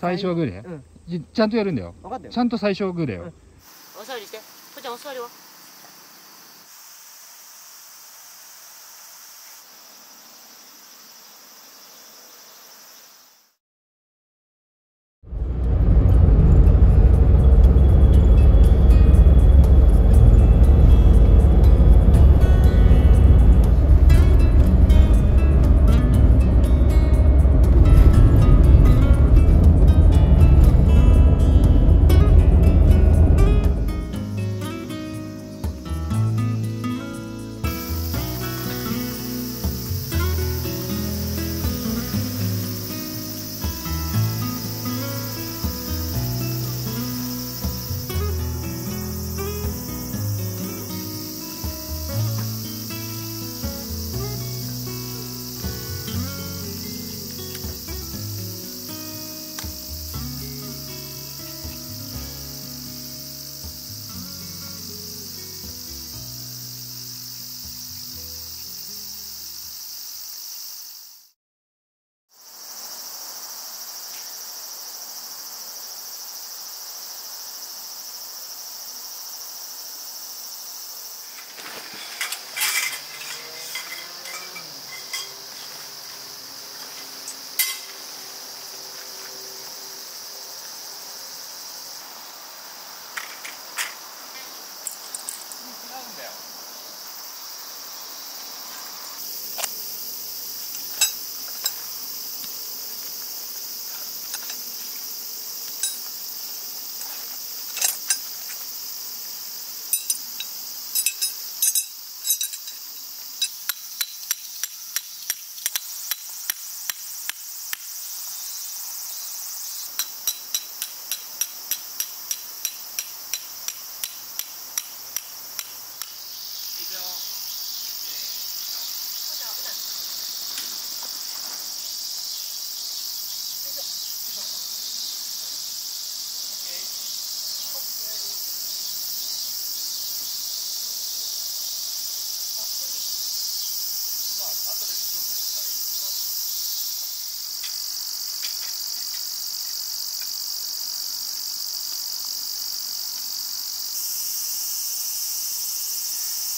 最初はグーで、うん。じちゃんとやるんだよ。分かったよ。ちゃんと最初はグーだよ、うん。お座りして。こちゃんお座りは？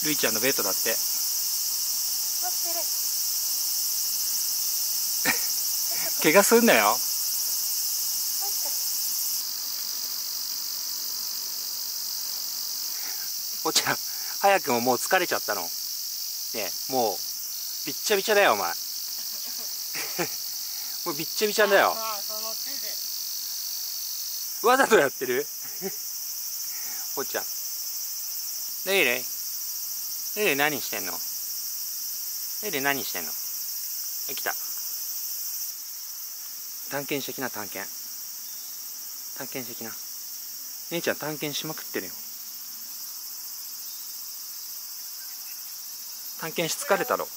ルイちゃんのベッドだって。怪我すんなよ。おちゃん早くももう疲れちゃったの。ねえもうびっちゃびちゃだよお前。もうびっちゃびちゃだよ。わざとやってる？おちゃんレイレイレイレ何してんの？レイレ何してんの？え来た。探検してきな探検。探検してきな。姉ちゃん探検しまくってるよ。探検し疲れたろ。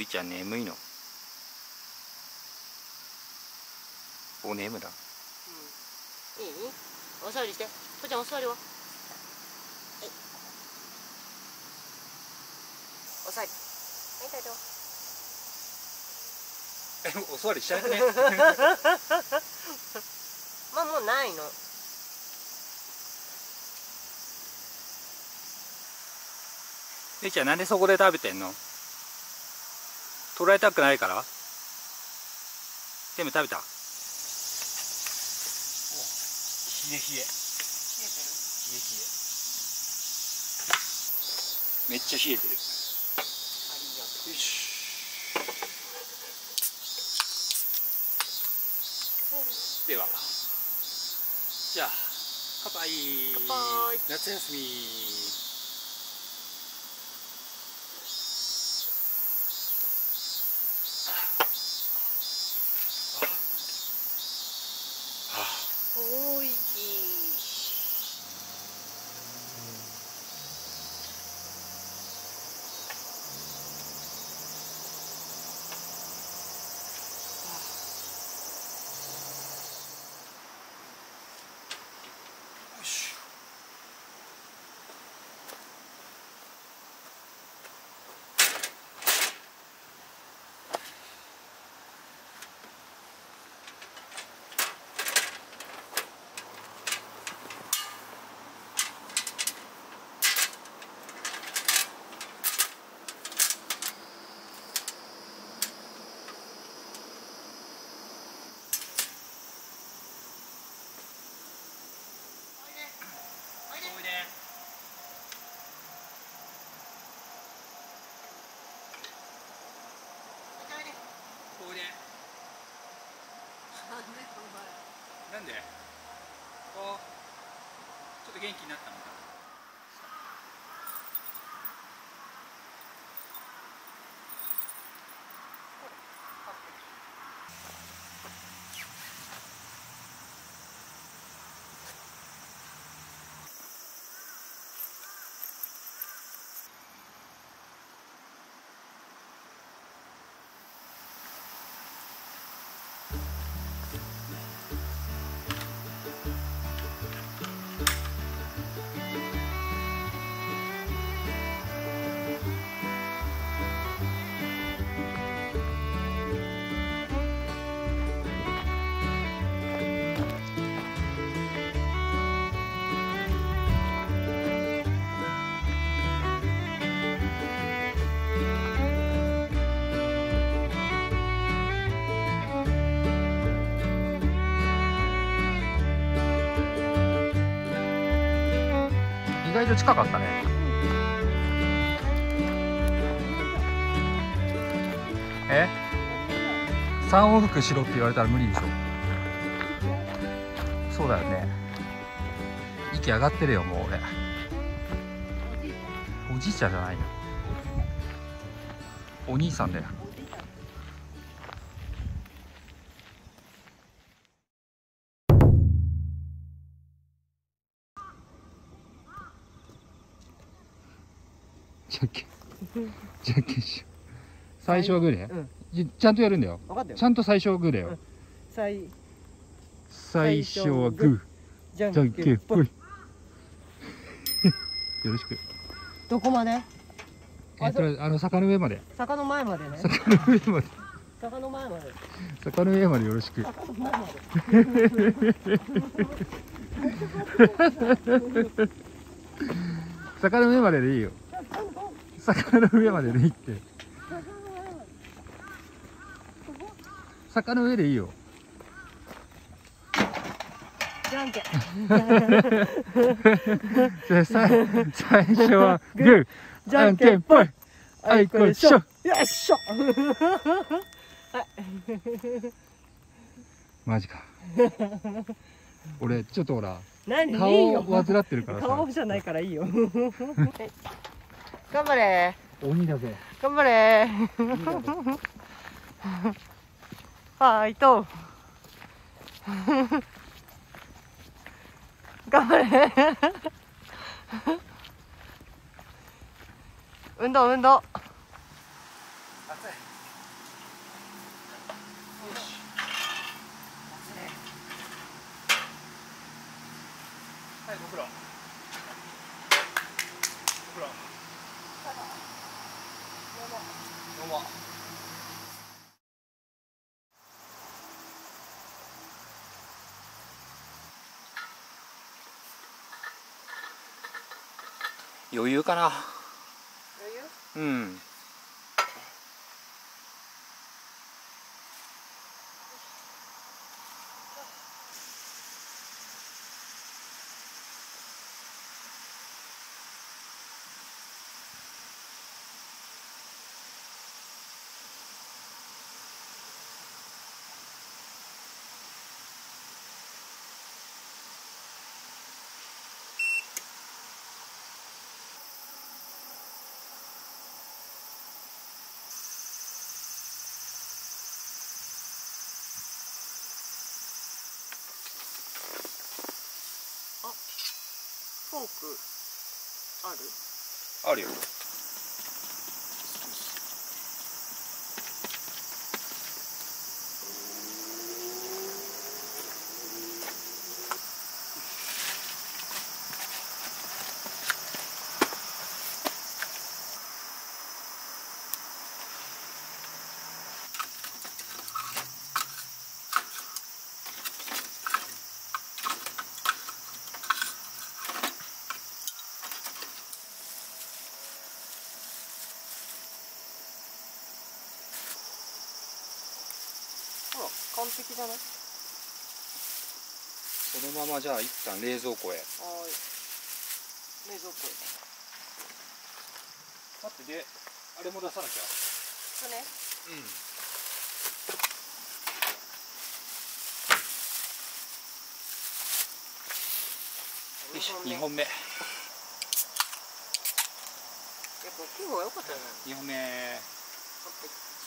るいちゃん眠いの？お眠だいい？お座りして。ぽちゃんお座りは？はい。お座り。はい大丈夫お座りしちゃうね。まあもうないの。るいちゃんなんでそこで食べてんの？取られたくないから？全部食べた？冷え冷え冷えてる？冷え冷えめっちゃ冷えてる。ありがとよし。では。じゃあ夏休み元気になったの？外と近かったね。え？3往復しろって言われたら無理でしょ。そうだよね。息上がってるよもう俺。おじいちゃんじゃないよお兄さんだよ。最初はグーね、うん。じちゃんとやるんだよ。分かったよ。ちゃんと最初はグーだよ、うん。最最初はグー。じゃんけんぽい。よろしく。どこまで？えっとあの坂の上まで。坂の前までね。坂の上まで。坂の前まで。坂の上までよろしく。坂の前まで 坂の上まででいいよ。坂の上まででいいって坂の上でいいよ。じゃんけん。最初はグー。じゃんけんぽい。あいこでしょ。よっしょ。マジか。俺ちょっとほら何？いい顔よを患ってるからさ。顔じゃないからいいよ。頑張れ。鬼だぜ。頑張れファイト頑張れ。運動運動。はいご苦労。余裕かな。余裕？うんある？あるよ。じゃない？そのままじゃあ一旦冷蔵庫へ。はーい。冷蔵庫へ。待ってであれも出さなきゃ？これね。うん。よし2本目。やっぱ大きい方が良かったよね。2本目。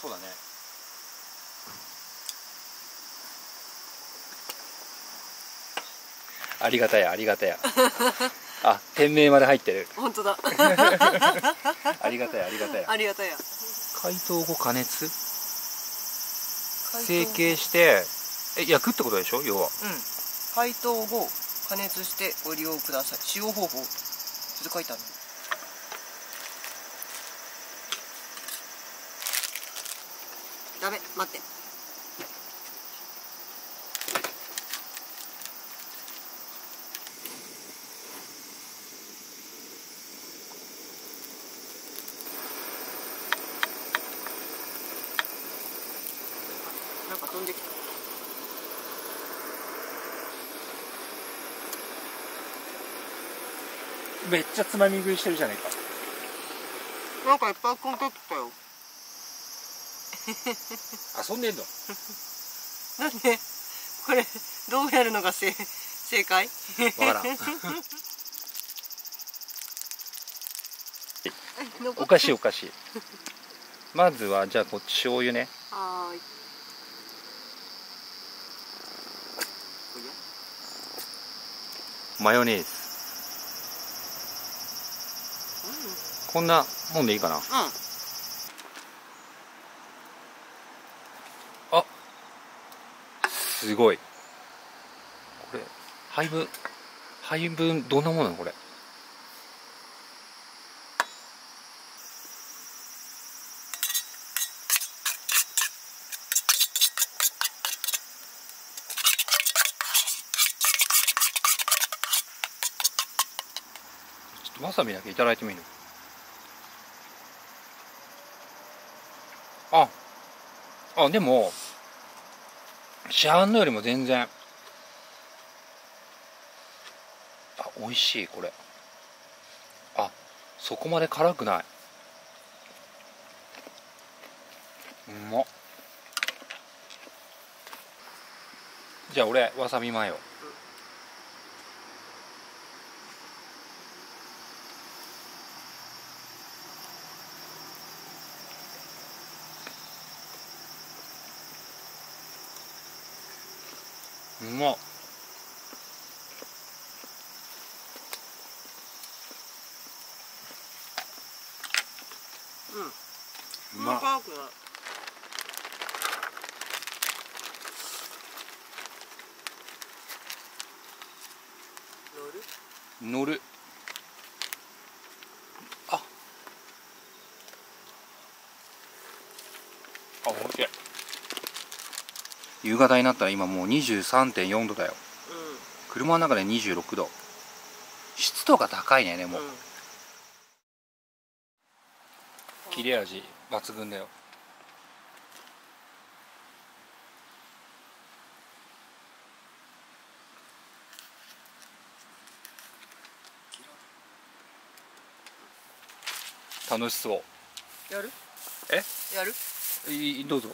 そうだねありがたやありがたや。あ店名まで入ってる。本当だ。ありがたやありがたや。ありがたや。解凍後加熱？成形してえ焼くってことでしょ？要は。うん。解凍後加熱してご利用ください。使用方法。ちょっと書いてあるダメ。待ってなんか飛んできた。めっちゃつまみ食いしてるじゃねえか。なんかいっぱい飛んできたよ。遊んでんの？なんで？これどうやるのが正正解？わからん。おかしいおかしいまずはじゃあこっち醤油ねはーいこれやマヨネーズ。こんなもんでいいかな。うん。あすごい。これ配分配分どんなものなのこれ。わさびだけいただいてみるああでも市販のよりも全然。あ美味しいこれ。あそこまで辛くない。うまっ。じゃあ俺わさびマヨうまっうんうまっ辛くない乗る？あ。あ面白い夕方になったら今もう23.4度だよ。車の中で26度。湿度が高いねでも、うん、うん、切れ味抜群だよ楽しそう。やる？え？やる？いいどうぞ。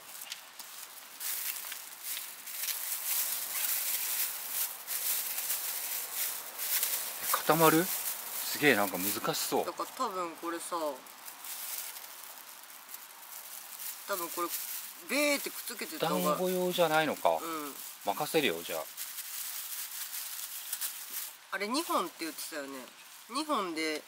固まる？すげえなんか難しそう。だから多分これさ多分これベーってくっつけてた方が団子用じゃないのか、うん。任せるよじゃあ。あれ2本って言ってたよね。2本で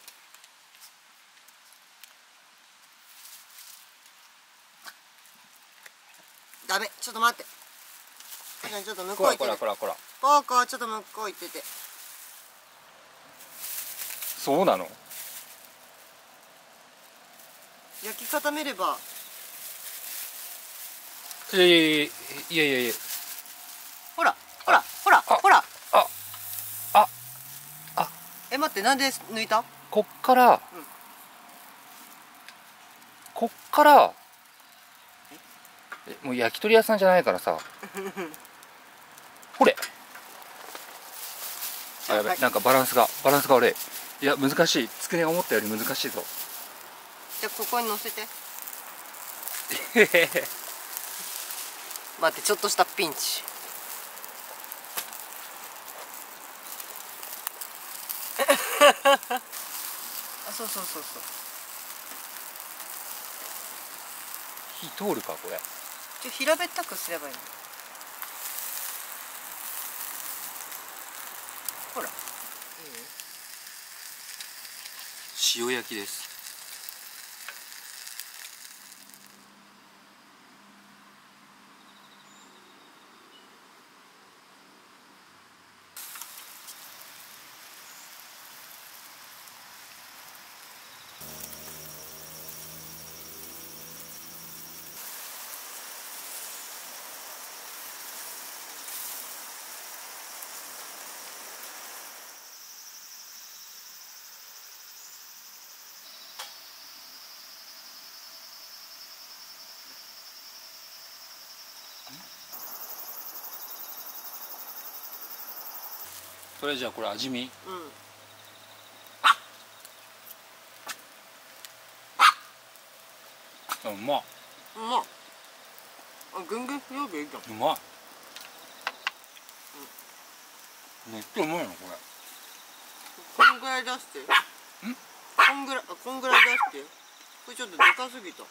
ダメ。ちょっと待って。ちょっと向こう行っててこらこらこらポーコちょっと向こう行ってて。そうなの？焼き固めれば。いやいやいやいやいやほらほらほらあほら。あああ。え待ってなんで抜いた？こっから、こっから。えもう焼き鳥屋さんじゃないからさ。ほれ。あやべはいなんかバランスがバランスが悪い。いや難しい。つくねが思ったより難しいぞ。じゃあここに乗せて。待ってちょっとしたピンチ。あそうそうそうそう。火通るかこれじゃ平べったくすればいいの。ほら。塩焼きです。それじゃあこれ味見。うんあうま。っうまっ。あぐんぐん広げいいじゃん。うま。いめっちゃうまいなこれ。こんぐらい出して。こんぐらいあこんぐらい出して。これちょっとでかすぎた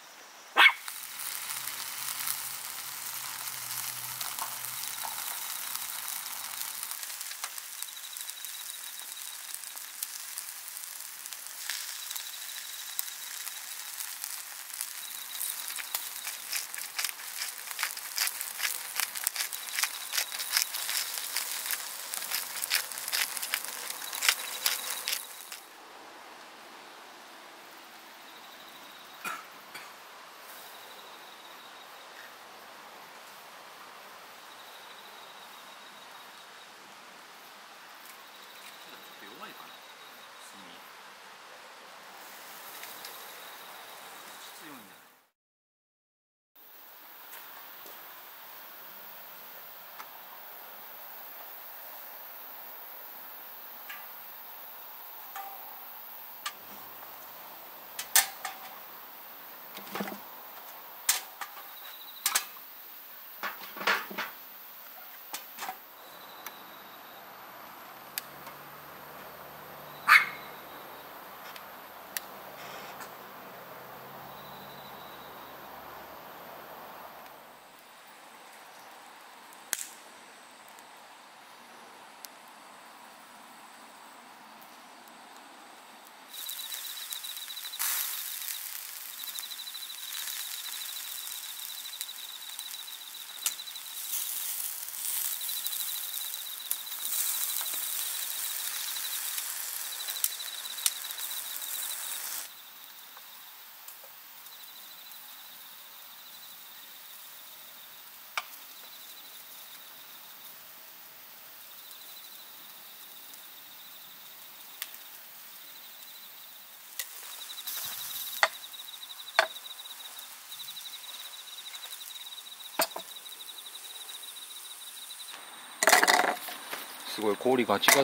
すごい氷ガチガチ。うん。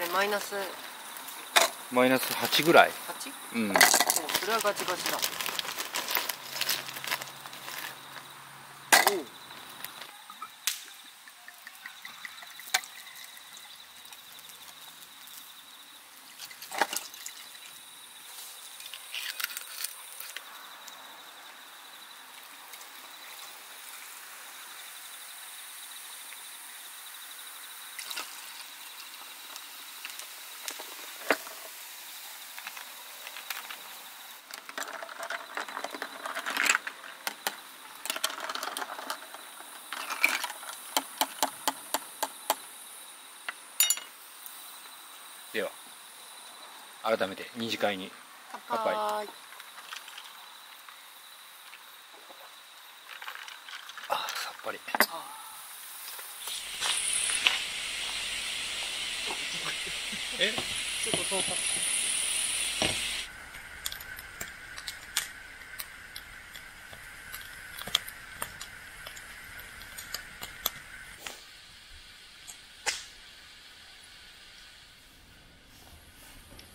あれマイナス。マイナス8ぐらい。8? うんそれはガチガチだ。おうでは改めて二次会に乾杯。あさっぱり。え？ちょっと遠かっ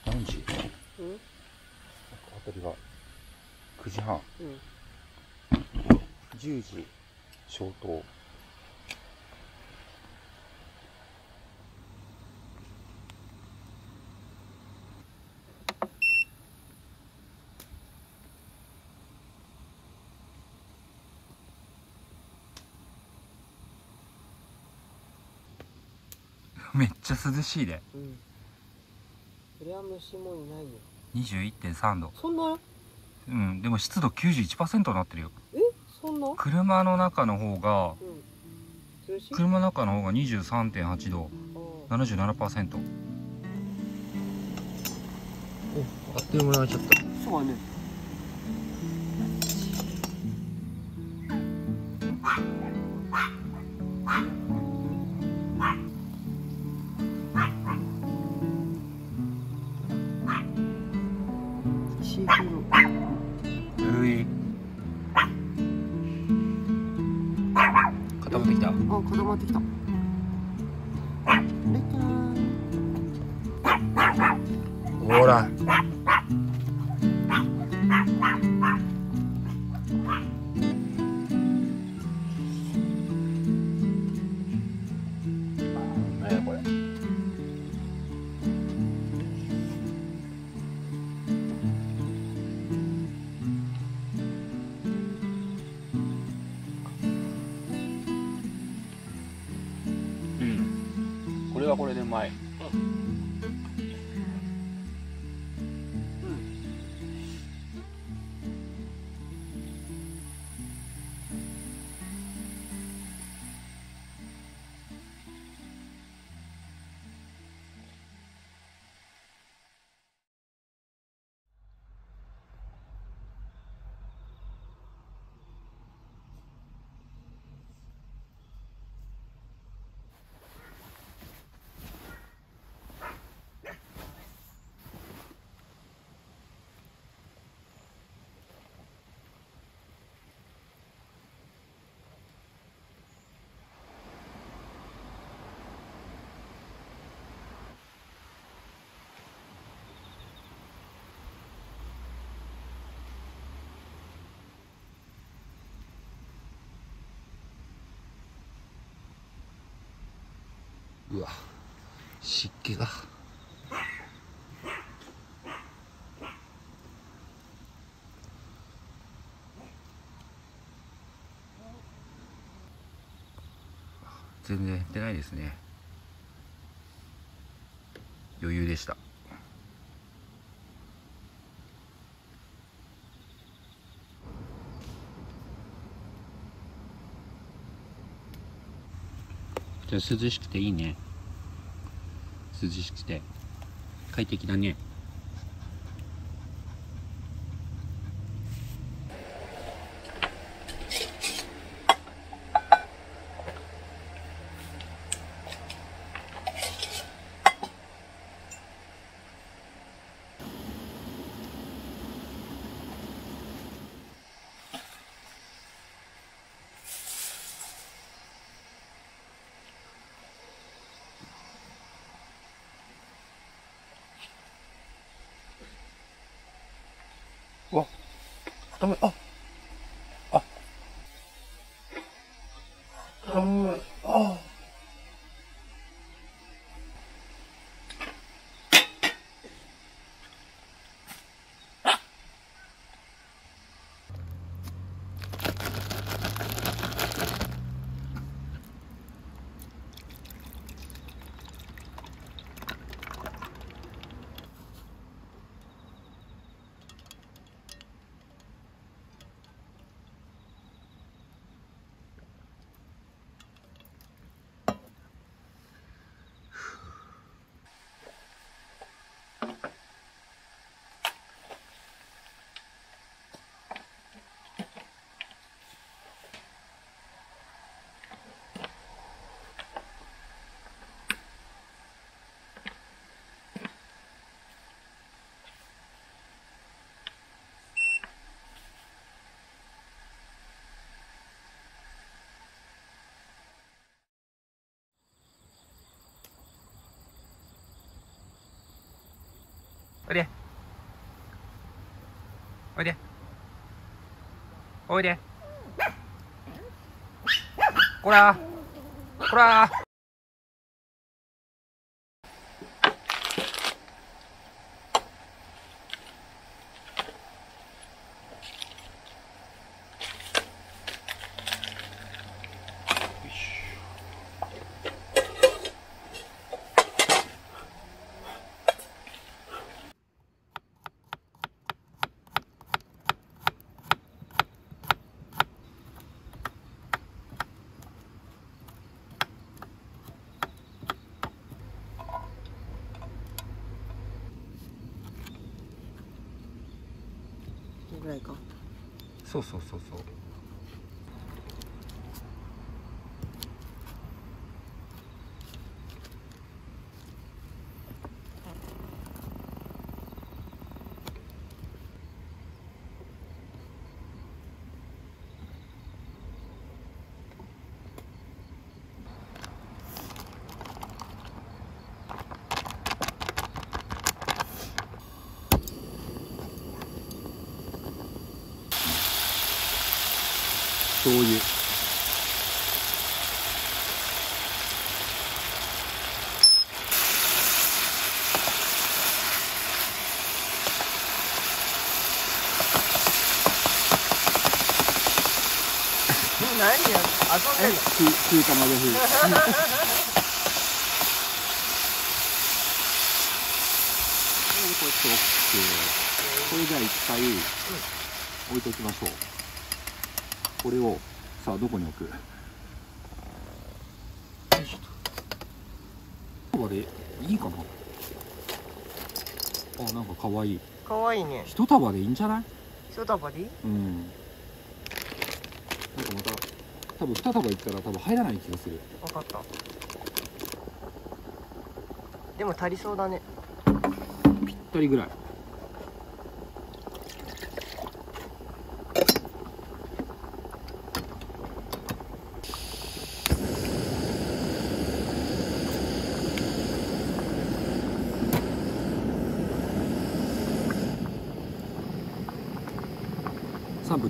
何時たうんあたりが9時半うん10時消灯。めっちゃ涼しいで。うん。そりゃ虫もいないよ。21.3度。そんな？うん。でも湿度91%になってるよ。え？車の中の方が車の中の方が23.8度あ77%おあっという間に開いちゃった。そうだねれはこれでうまい。湿気が。全然減ってないですね。余裕でした。涼しくていいね。涼しくて快適だねわダメあおいで。おいで。おいで。こら。こら。そうそうそうそう醤油。何や遊んでんの中華まで風 これ取ってこれじゃあ一回置いときましょうこれをさあどこに置く？これいいかな？あなんか可愛いかわいいね。一束でいいんじゃない？一束でいい？うん。なんかまた多分二束いったら多分入らない気がする。分かった。でも足りそうだね。ぴったりぐらい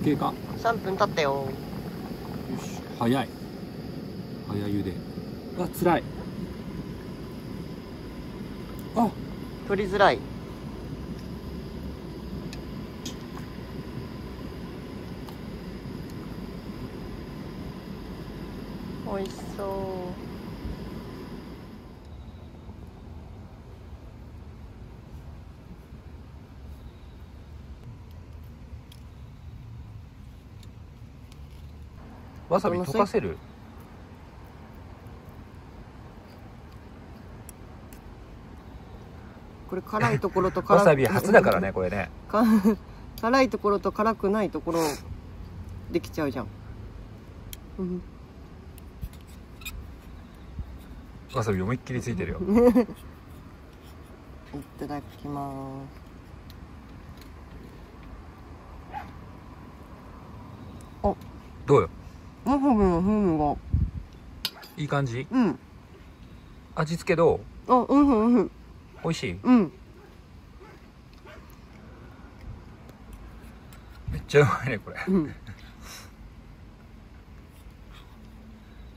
経過よ3分経ったよ。し早い。早茹で。あ辛い。あ取りづらい美味しそうわさび溶かせる？これ辛いところと辛わさび初だからねこれね。か辛いところと辛くないところできちゃうじゃん、うん、わさび思いっきりついてるよ。いただきます。どうよ？わさびの風味がいい感じ？うん。味付けどう？あうんうんうん。美味しい？うん。めっちゃうまいねこれ。うん。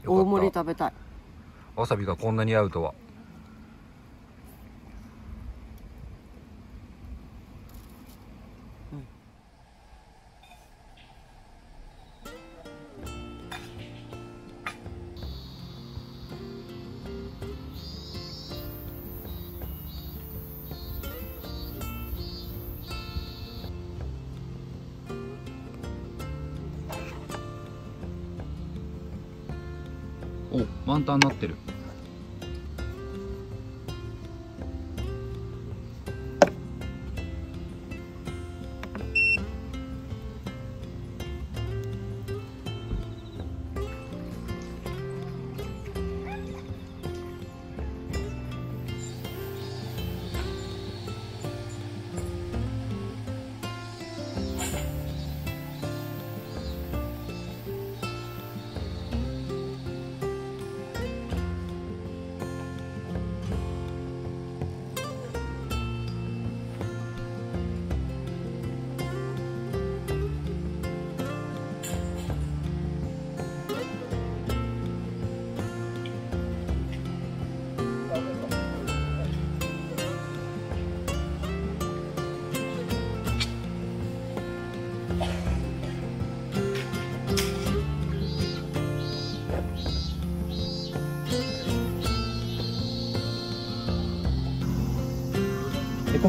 大盛り食べたい。わさびがこんなに合うとは満タンになってる。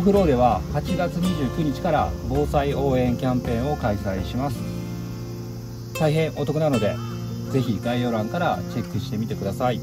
フローでは8月29日から防災応援キャンペーンを開催します。大変お得なのでぜひ概要欄からチェックしてみてください。